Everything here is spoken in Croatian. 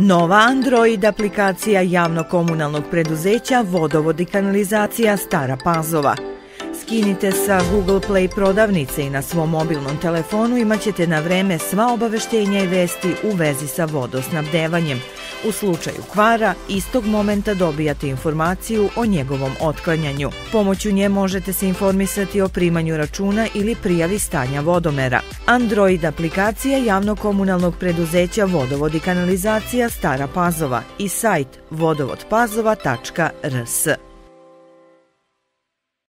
Nova Android aplikacija javno-komunalnog preduzeća Vodovod i kanalizacija Stara Pazova. Skinite sa Google Play prodavnice i na svom mobilnom telefonu imat ćete na vreme sva obaveštenja i vesti u vezi sa vodosnabdevanjem. U slučaju kvara, istog momenta dobijate informaciju o njegovom otklanjanju. Pomoću nje možete se informisati o primanju računa ili prijavi stanja vodomera. Android aplikacija javno-komunalnog preduzeća Vodovod i kanalizacija Stara Pazova i sajt vodovodpazova.rs.